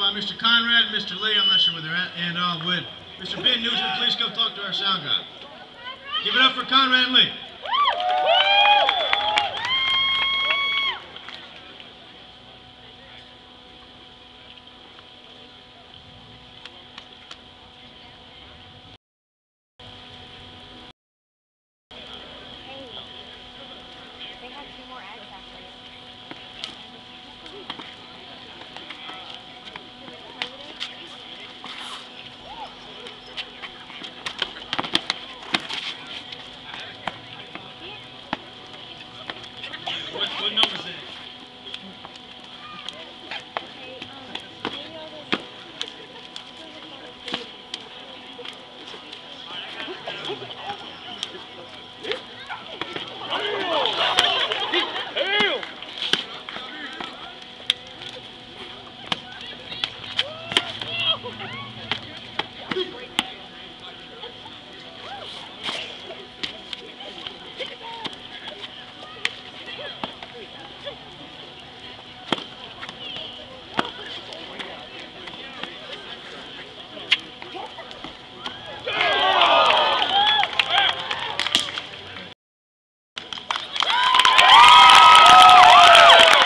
by Mr. Conrad, Mr. Lee, I'm not sure where they're at, and uh, would Mr. Ben Newton please come talk to our sound guy. Give it up for Conrad and Lee. Hey. They two more ads.